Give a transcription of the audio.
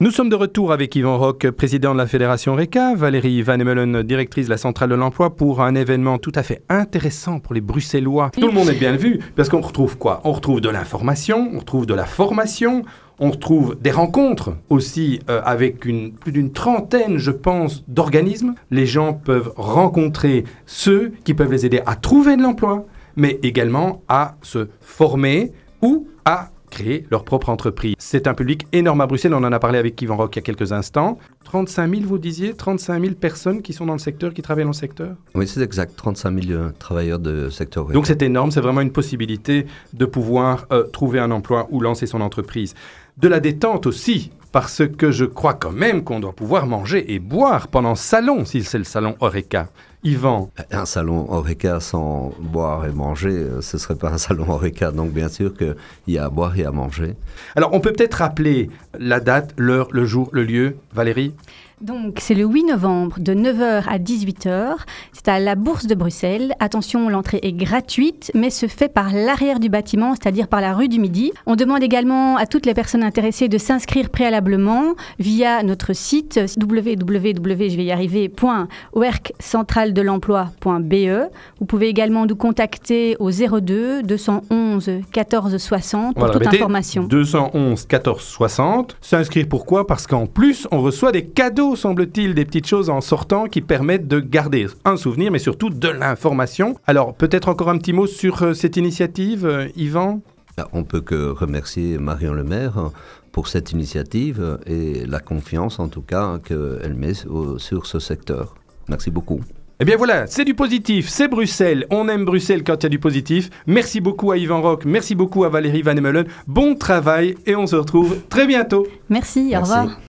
Nous sommes de retour avec Yvan Rock, président de la Fédération RECA, Valérie Van Emelen, directrice de la Centrale de l'Emploi, pour un événement tout à fait intéressant pour les Bruxellois. Tout le monde est bien vu, parce qu'on retrouve quoi? On retrouve de l'information, on retrouve de la formation, on retrouve des rencontres aussi euh, avec plus d'une trentaine, je pense, d'organismes. Les gens peuvent rencontrer ceux qui peuvent les aider à trouver de l'emploi, mais également à se former ou à créer leur propre entreprise. C'est un public énorme à Bruxelles, on en a parlé avec Yvan Rock il y a quelques instants. 35 000, vous disiez 35 000 personnes qui sont dans le secteur, qui travaillent dans le secteur? Oui, c'est exact, 35 000 euh, travailleurs de secteur. Donc c'est énorme, c'est vraiment une possibilité de pouvoir euh, trouver un emploi ou lancer son entreprise. De la détente aussi, parce que je crois quand même qu'on doit pouvoir manger et boire pendant salon, si c'est le salon Oreca. Yvan. Un salon Oreca sans boire et manger, euh, ce ne serait pas un salon Oreca. Donc bien sûr qu'il y a à boire et à manger. Alors on peut peut-être rappeler la date, l'heure, le jour, le lieu, Valérie? Donc, c'est le 8 novembre de 9h à 18h. C'est à la Bourse de Bruxelles. Attention, l'entrée est gratuite, mais se fait par l'arrière du bâtiment, c'est-à-dire par la rue du Midi. On demande également à toutes les personnes intéressées de s'inscrire préalablement via notre site www.werkcentraldelemploi.be. Vous pouvez également nous contacter au 02 211 14 60 pour toute information. 211 14 60. S'inscrire pourquoi? Parce qu'en plus, on reçoit des cadeaux semble-t-il, des petites choses en sortant qui permettent de garder un souvenir, mais surtout de l'information. Alors, peut-être encore un petit mot sur euh, cette initiative, euh, Yvan? Bah, On peut que remercier Marion Lemaire hein, pour cette initiative et la confiance, en tout cas, qu'elle met sur ce secteur. Merci beaucoup. Eh bien voilà, c'est du positif, c'est Bruxelles. On aime Bruxelles quand il y a du positif. Merci beaucoup à Yvan Rock, merci beaucoup à Valérie Van Emelen. Bon travail et on se retrouve très bientôt. Merci, au revoir.